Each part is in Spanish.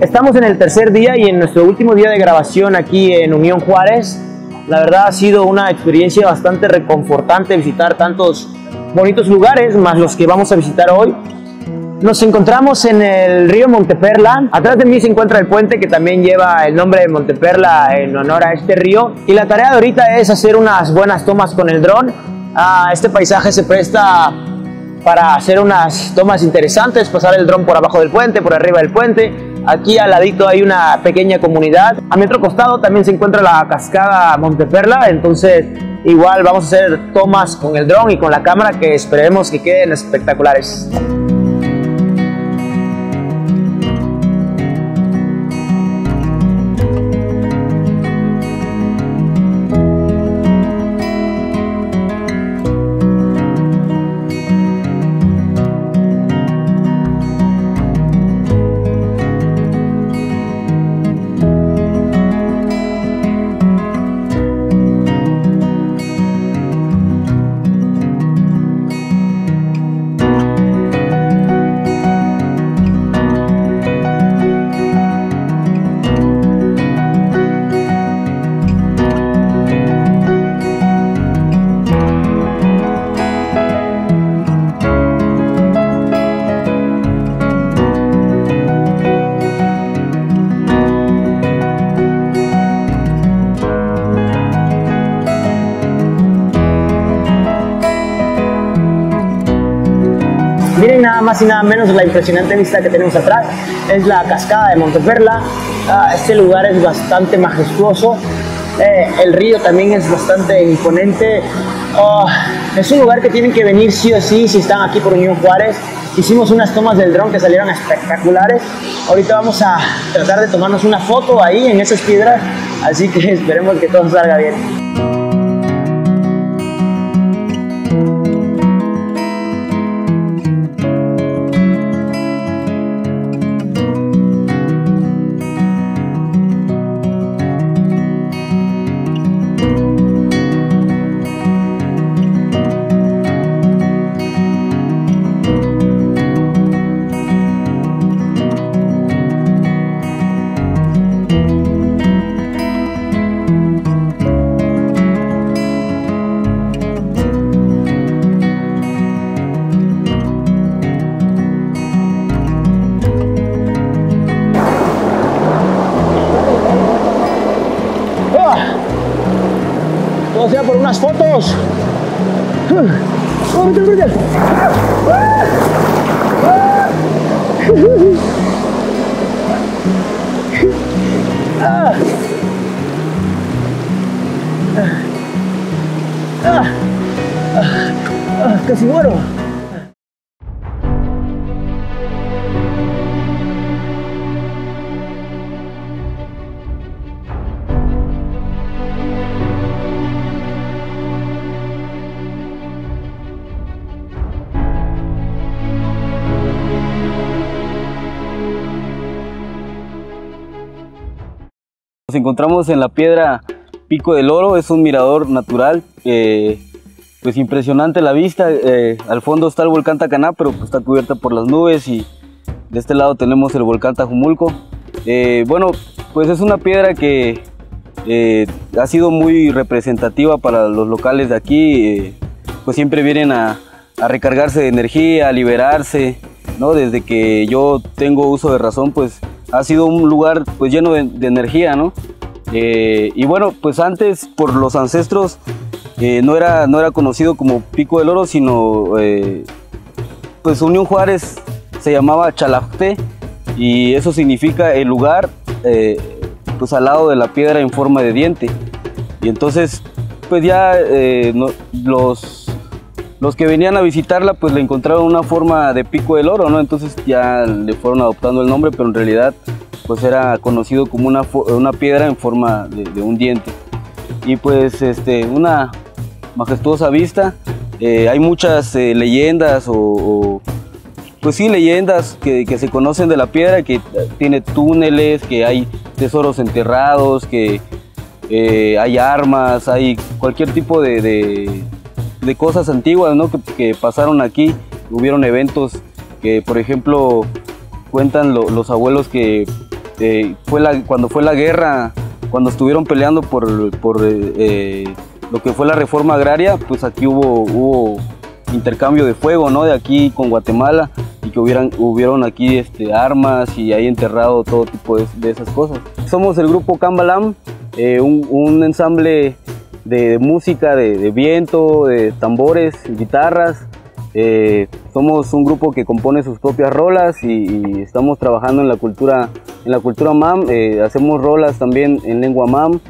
Estamos en el tercer día y en nuestro último día de grabación aquí en Unión Juárez. La verdad ha sido una experiencia bastante reconfortante visitar tantos bonitos lugares, más los que vamos a visitar hoy. Nos encontramos en el río Monteperla. Atrás de mí se encuentra el puente que también lleva el nombre de Monteperla en honor a este río. Y la tarea de ahorita es hacer unas buenas tomas con el dron. Ah, este paisaje se presta para hacer unas tomas interesantes, pasar el dron por abajo del puente, por arriba del puente. Aquí al ladito hay una pequeña comunidad. A mi otro costado también se encuentra la cascada Monteperla, entonces igual vamos a hacer tomas con el dron y con la cámara que esperemos que queden espectaculares. Más y nada menos la impresionante vista que tenemos atrás. Es la cascada de Monteperla. Ah, este lugar es bastante majestuoso. Eh, el río también es bastante imponente. Oh, es un lugar que tienen que venir sí o sí si están aquí por Unión Juárez. Hicimos unas tomas del dron que salieron espectaculares. Ahorita vamos a tratar de tomarnos una foto ahí en esas piedras. Así que esperemos que todo salga bien. ¡Oh! ¡Ah! ¡Ah! ¡Ah! ¡Casi muero! Encontramos en la piedra Pico del Oro, es un mirador natural, eh, pues impresionante la vista. eh, al fondo está el volcán Tacaná, pero pues está cubierta por las nubes y de este lado tenemos el volcán Tajumulco. Eh, bueno, pues es una piedra que eh, ha sido muy representativa para los locales de aquí, pues siempre vienen a, a recargarse de energía, a liberarse, ¿no? Desde que yo tengo uso de razón, pues ha sido un lugar pues lleno de, energía, ¿no? Eh, y bueno, pues antes por los ancestros eh, no, era, no era conocido como Pico del Oro, sino eh, pues Unión Juárez se llamaba Chalajte y eso significa el lugar pues al lado de la piedra en forma de diente. Y entonces pues ya los, los que venían a visitarla pues le encontraron una forma de Pico del Oro, ¿no? Entonces ya le fueron adoptando el nombre, pero en realidad pues era conocido como una, una piedra en forma de, un diente. Y pues este, una majestuosa vista. Eh, hay muchas eh, leyendas o, pues sí, leyendas que, que se conocen de la piedra, que tiene túneles, que hay tesoros enterrados, que eh, hay armas, hay cualquier tipo de- de cosas antiguas ¿no? que, pasaron aquí. Hubieron eventos que, por ejemplo, cuentan lo- los abuelos que eh, fue la, cuando fue la guerra, cuando estuvieron peleando por, por eh, lo que fue la reforma agraria, pues aquí hubo, hubo intercambio de fuego, ¿no? De aquí con Guatemala y que hubieran, hubieron aquí este, armas y ahí enterrado todo tipo de, esas cosas. Somos el grupo Cambalam, eh, un, ensamble de, música, de, viento, de tambores, guitarras. Eh, somos un grupo que compone sus propias rolas y, estamos trabajando en la cultura, en la cultura mam. Eh, hacemos rolas también en lengua mam.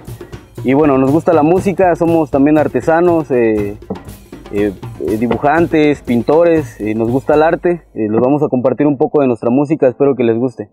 Y bueno, nos gusta la música, somos también artesanos. Eh, dibujantes, pintores, nos gusta el arte, los vamos a compartir un poco de nuestra música, espero que les guste.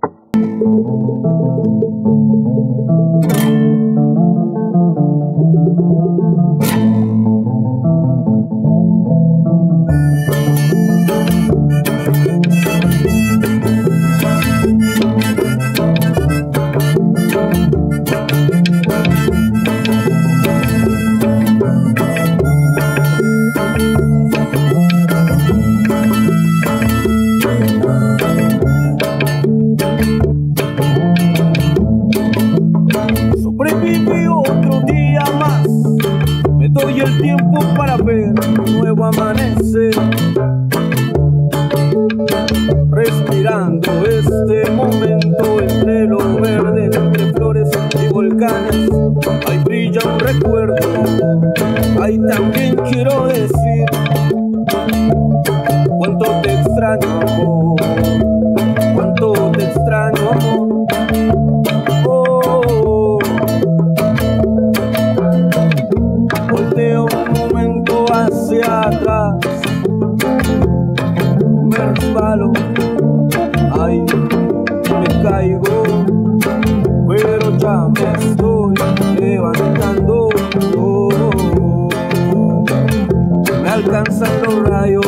Este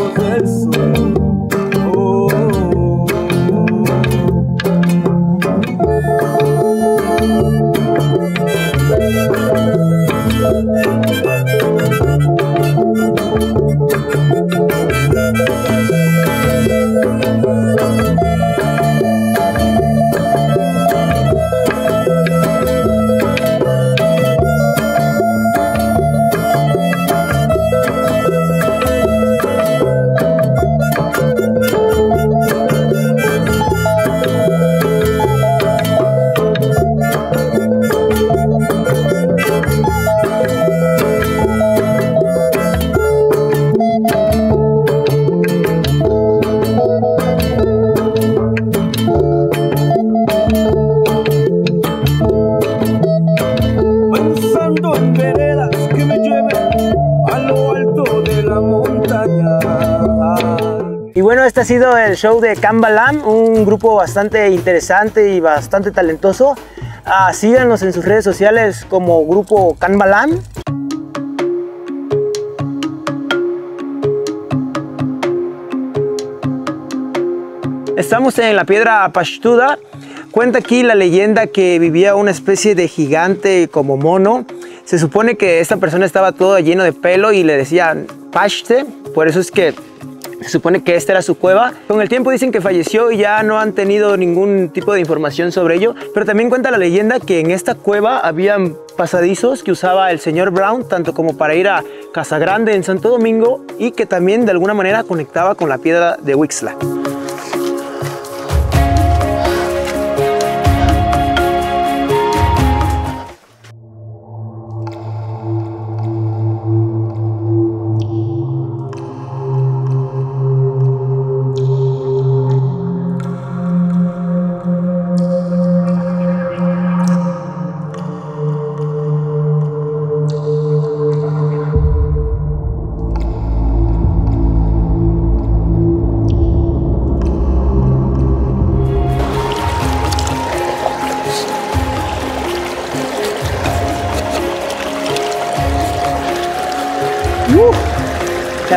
verso ha sido el show de Cambalam, un grupo bastante interesante y bastante talentoso. Ah, síganos en sus redes sociales como grupo Cambalam. Estamos en la piedra Pashtuda. Cuenta aquí la leyenda que vivía una especie de gigante como mono. Se supone que esta persona estaba todo lleno de pelo y le decían Pashte. Por eso es que se supone que esta era su cueva. Con el tiempo dicen que falleció y ya no han tenido ningún tipo de información sobre ello. Pero también cuenta la leyenda que en esta cueva habían pasadizos que usaba el señor Brown tanto como para ir a Casa Grande en Santo Domingo y que también de alguna manera conectaba con la piedra de Wixla.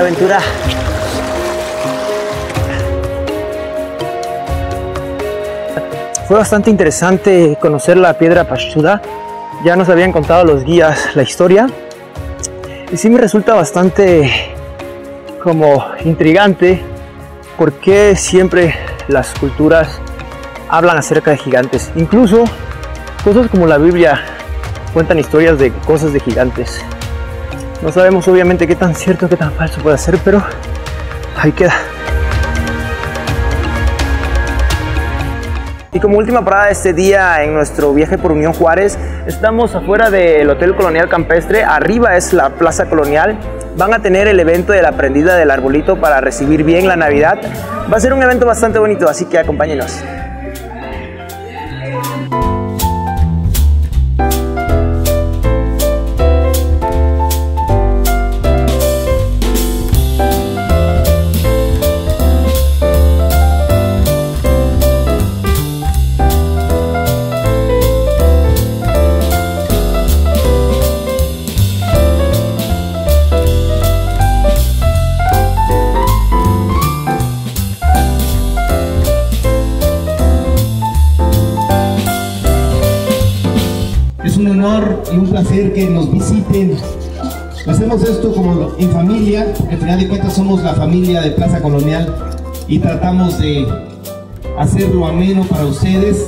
Aventura. Fue bastante interesante conocer la piedra Pachuda. Ya nos habían contado los guías la historia. Y sí me resulta bastante como intrigante por qué siempre las culturas hablan acerca de gigantes. Incluso cosas como la Biblia cuentan historias de cosas de gigantes. No sabemos obviamente qué tan cierto, qué tan falso puede ser, pero ahí queda. Y como última parada de este día en nuestro viaje por Unión Juárez, estamos afuera del Hotel Colonial Campestre, arriba es la Plaza Colonial, van a tener el evento de la prendida del arbolito para recibir bien la Navidad. Va a ser un evento bastante bonito, así que acompáñenos. Que nos visiten. Hacemos esto como en familia, al final de cuentas somos la familia de Plaza Colonial y tratamos de hacerlo ameno para ustedes.